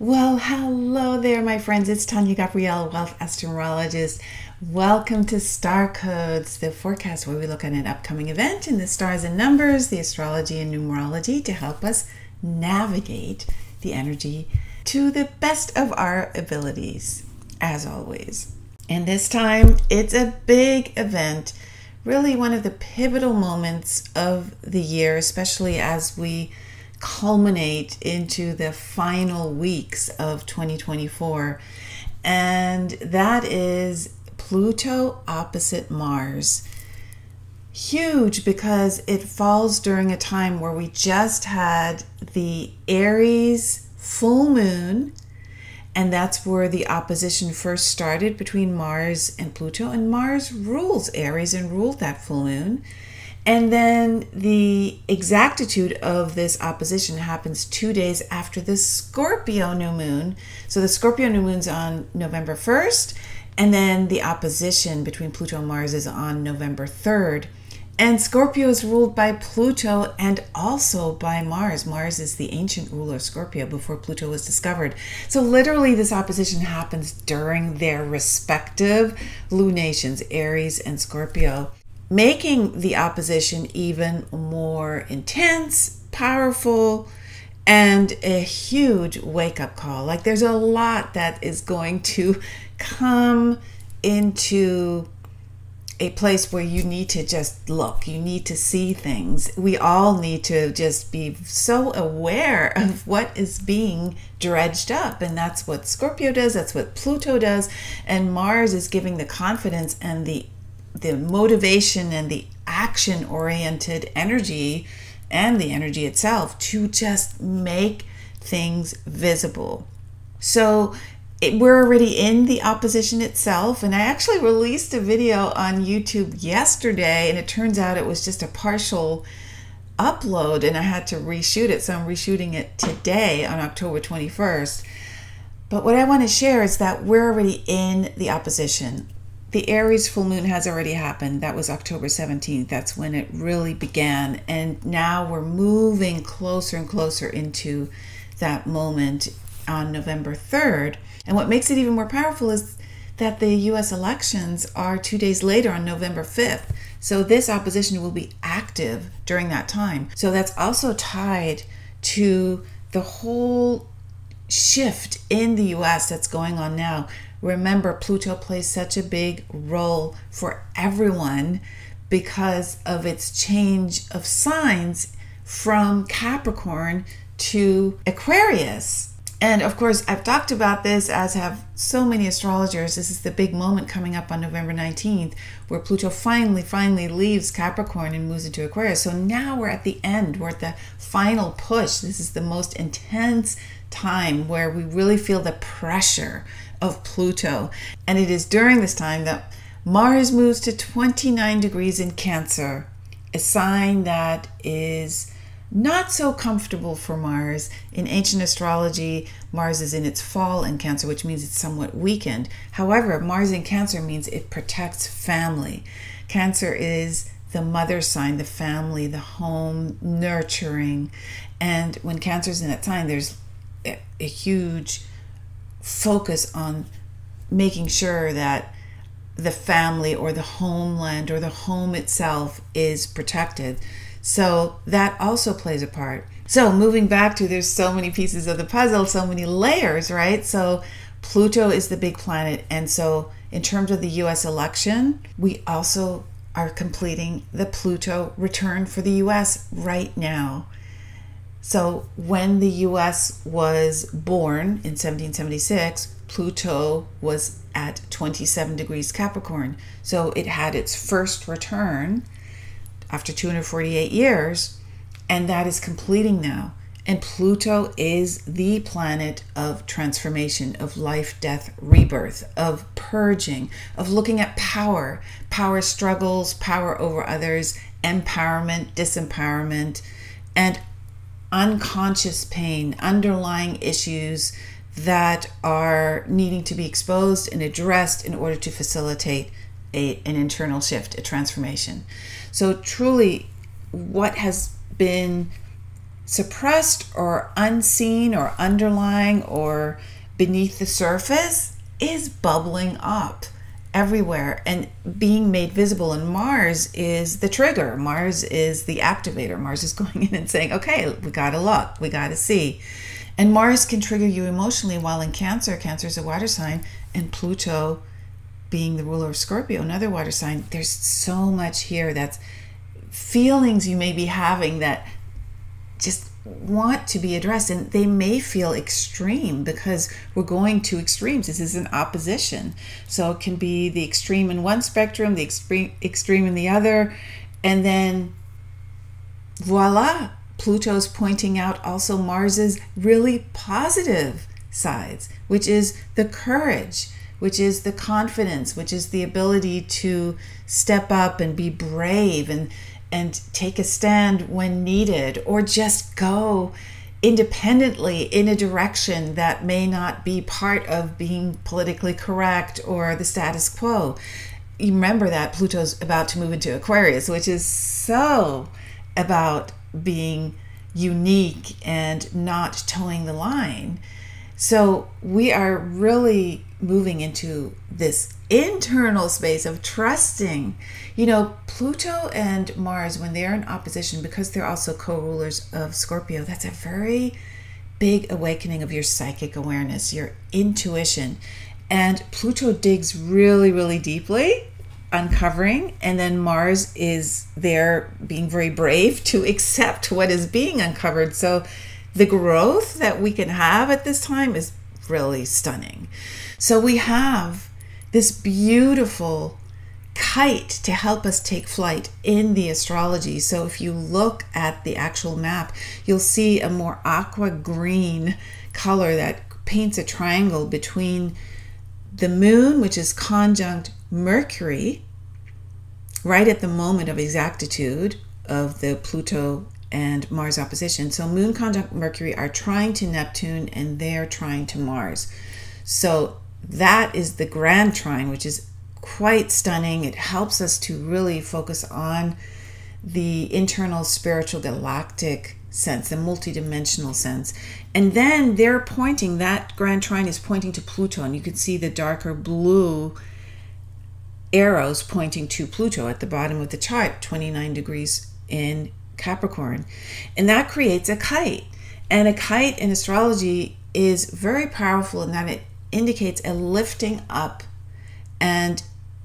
Well, hello there, my friends. It's Tania Gabrielle, Wealth Astrologist. Welcome to Star Codes, the forecast where we look at an upcoming event in the stars and numbers, the astrology and numerology to help us navigate the energy to the best of our abilities, as always. And this time, it's a big event, really one of the pivotal moments of the year, especially as we culminate into the final weeks of 2024. And that is Pluto opposite Mars. Huge because it falls during a time where we just had the Aries full moon, and that's where the opposition first started between Mars and Pluto. And Mars rules Aries and ruled that full moon. And then the exactitude of this opposition happens two days after the Scorpio new moon. So the Scorpio new moon's on November 1st, and then the opposition between Pluto and Mars is on November 3rd. And Scorpio is ruled by Pluto and also by Mars. Mars is the ancient ruler of Scorpio before Pluto was discovered. So, literally, this opposition happens during their respective lunations, Aries and Scorpio making the opposition even more intense, powerful, and a huge wake up call. Like there's a lot that is going to come into a place where you need to just look, you need to see things. We all need to just be so aware of what is being dredged up. And that's what Scorpio does, that's what Pluto does. And Mars is giving the confidence and the the motivation and the action oriented energy and the energy itself to just make things visible. So it, we're already in the opposition itself, and I actually released a video on YouTube yesterday, and it turns out it was just a partial upload, and I had to reshoot it. So I'm reshooting it today on October 21st. But what I want to share is that we're already in the opposition the Aries full moon has already happened. That was October 17th. That's when it really began. And now we're moving closer and closer into that moment on November 3rd. And what makes it even more powerful is that the US elections are two days later on November 5th. So this opposition will be active during that time. So that's also tied to the whole shift in the US that's going on now. Remember, Pluto plays such a big role for everyone because of its change of signs from Capricorn to Aquarius. And of course, I've talked about this, as have so many astrologers. This is the big moment coming up on November 19th, where Pluto finally, finally leaves Capricorn and moves into Aquarius. So now we're at the end, we're at the final push. This is the most intense time where we really feel the pressure of Pluto. And it is during this time that Mars moves to 29 degrees in Cancer, a sign that is not so comfortable for Mars. In ancient astrology, Mars is in its fall in Cancer, which means it's somewhat weakened. However, Mars in Cancer means it protects family. Cancer is the mother sign, the family, the home, nurturing. And when Cancer's in that sign, there's a, a huge focus on making sure that the family or the homeland or the home itself is protected. So that also plays a part. So moving back to there's so many pieces of the puzzle, so many layers, right? So Pluto is the big planet. And so in terms of the US election, we also are completing the Pluto return for the US right now. So when the US was born in 1776, Pluto was at 27 degrees Capricorn. So it had its first return after 248 years, and that is completing now. And Pluto is the planet of transformation, of life, death, rebirth, of purging, of looking at power, power struggles, power over others, empowerment, disempowerment, and unconscious pain, underlying issues that are needing to be exposed and addressed in order to facilitate a, an internal shift, a transformation. So, truly, what has been suppressed or unseen or underlying or beneath the surface is bubbling up everywhere and being made visible. And Mars is the trigger, Mars is the activator. Mars is going in and saying, okay, we got to look, we got to see. And Mars can trigger you emotionally while in Cancer, Cancer is a water sign, and Pluto being the ruler of Scorpio, another water sign. There's so much here that's feelings you may be having that want to be addressed and they may feel extreme because we're going to extremes. This is an opposition. So it can be the extreme in one spectrum the extreme extreme in the other and then voila pluto's pointing out also mars's really positive sides which is the courage which is the confidence which is the ability to step up and be brave and and take a stand when needed, or just go independently in a direction that may not be part of being politically correct or the status quo. You remember that Pluto's about to move into Aquarius, which is so about being unique and not towing the line. So we are really moving into this internal space of trusting. You know, Pluto and Mars, when they're in opposition, because they're also co rulers of Scorpio, that's a very big awakening of your psychic awareness, your intuition. And Pluto digs really, really deeply, uncovering, and then Mars is there being very brave to accept what is being uncovered. So the growth that we can have at this time is really stunning. So we have this beautiful kite to help us take flight in the astrology. So if you look at the actual map, you'll see a more aqua green color that paints a triangle between the moon, which is conjunct Mercury, right at the moment of exactitude of the Pluto and Mars opposition. So moon conjunct Mercury are trine to Neptune and they're trine to Mars. So that is the grand trine, which is quite stunning. It helps us to really focus on the internal spiritual galactic sense, the multidimensional sense. And then they're pointing, that grand trine is pointing to Pluto, and you can see the darker blue arrows pointing to Pluto at the bottom of the chart, 29 degrees in Capricorn. And that creates a kite. And a kite in astrology is very powerful in that it indicates a lifting up and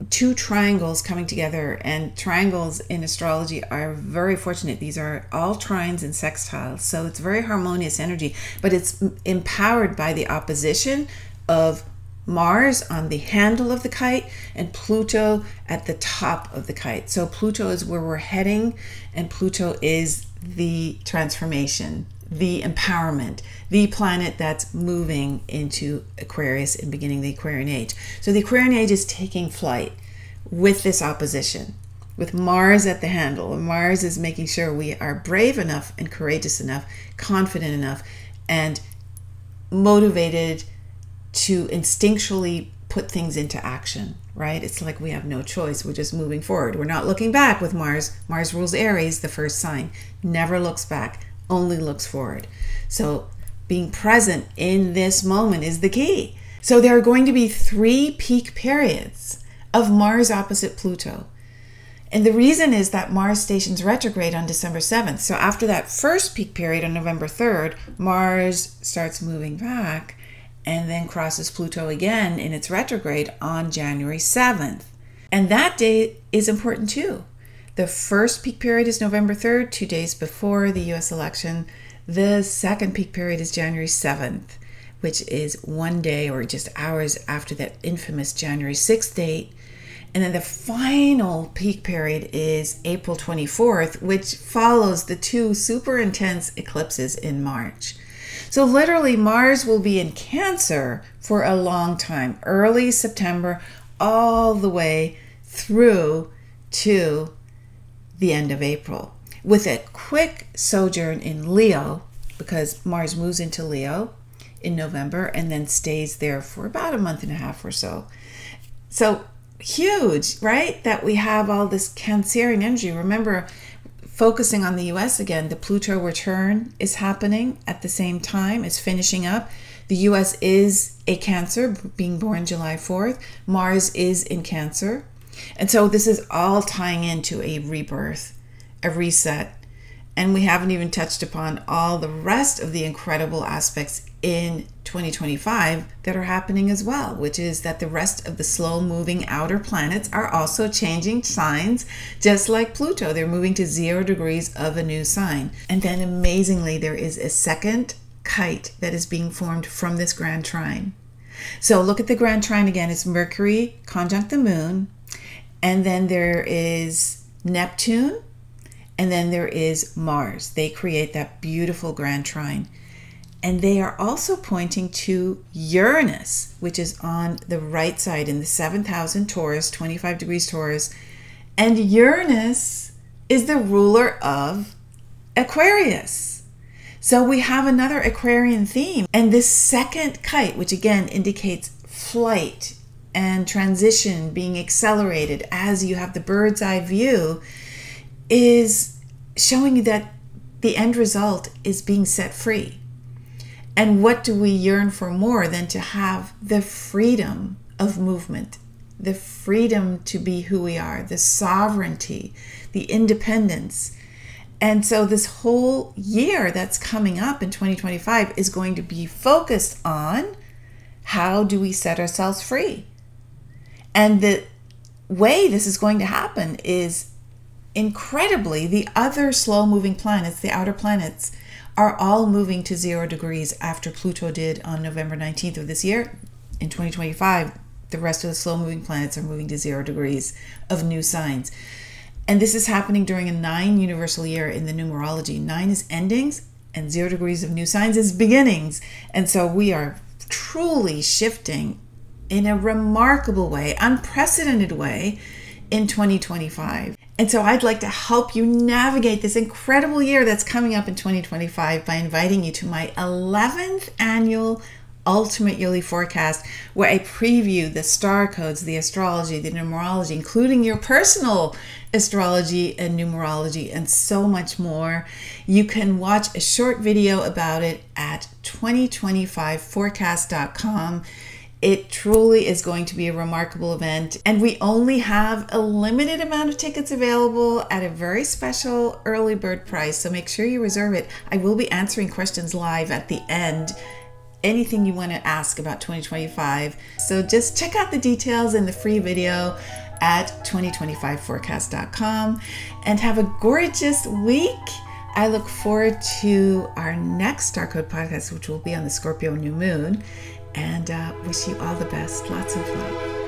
two triangles coming together. And triangles in astrology are very fortunate. These are all trines and sextiles. So it's very harmonious energy, but it's empowered by the opposition of Mars on the handle of the kite and Pluto at the top of the kite. So Pluto is where we're heading, and Pluto is the transformation the empowerment, the planet that's moving into Aquarius and beginning the Aquarian age. So the Aquarian age is taking flight with this opposition, with Mars at the handle. And Mars is making sure we are brave enough and courageous enough, confident enough, and motivated to instinctually put things into action, right? It's like we have no choice. We're just moving forward. We're not looking back with Mars. Mars rules Aries, the first sign, never looks back only looks forward. So being present in this moment is the key. So there are going to be three peak periods of Mars opposite Pluto. And the reason is that Mars stations retrograde on December 7th. So after that first peak period on November 3rd, Mars starts moving back and then crosses Pluto again in its retrograde on January 7th. And that day is important too the first peak period is November 3rd, two days before the US election. The second peak period is January 7th, which is one day or just hours after that infamous January 6th date. And then the final peak period is April 24th, which follows the two super intense eclipses in March. So, literally, Mars will be in Cancer for a long time, early September, all the way through to the end of April, with a quick sojourn in Leo, because Mars moves into Leo in November and then stays there for about a month and a half or so. So huge, right? That we have all this Cancerian energy. Remember, Focusing on the US again, the Pluto return is happening at the same time, it's finishing up. The US is a Cancer, being born July 4th. Mars is in Cancer. And so this is all tying into a rebirth, a reset. And we haven't even touched upon all the rest of the incredible aspects in 2025 that are happening as well, which is that the rest of the slow moving outer planets are also changing signs, just like Pluto. They're moving to zero degrees of a new sign. And then amazingly, there is a second kite that is being formed from this grand trine. So look at the grand trine again. It's Mercury conjunct the moon, and then there is Neptune, and then there is Mars. They create that beautiful grand trine. And they are also pointing to Uranus, which is on the right side in the seventh house in Taurus, 25 degrees Taurus. And Uranus is the ruler of Aquarius. So we have another Aquarian theme. And this second kite, which again indicates flight and transition being accelerated as you have the bird's eye view, is showing you that the end result is being set free. And what do we yearn for more than to have the freedom of movement, the freedom to be who we are, the sovereignty, the independence? And so, this whole year that's coming up in 2025 is going to be focused on how do we set ourselves free? And the way this is going to happen is incredibly, the other slow moving planets, the outer planets, are all moving to zero degrees after Pluto did on November 19th of this year. In 2025, the rest of the slow moving planets are moving to zero degrees of new signs. And this is happening during a nine universal year in the numerology. Nine is endings, and zero degrees of new signs is beginnings. And so we are truly shifting in a remarkable way, unprecedented way in 2025. And so I'd like to help you navigate this incredible year that's coming up in 2025 by inviting you to my 11th annual Ultimate Yearly Forecast, where I preview the star codes, the astrology, the numerology, including your personal astrology and numerology, and so much more. You can watch a short video about it at 2025forecast.com. It truly is going to be a remarkable event, and we only have a limited amount of tickets available at a very special early bird price. So make sure you reserve it. I will be answering questions live at the end. Anything you want to ask about 2025. So just check out the details in the free video at 2025forecast.com and have a gorgeous week. I look forward to our next Star Code podcast, which will be on the Scorpio new moon and uh, wish you all the best. Lots of love.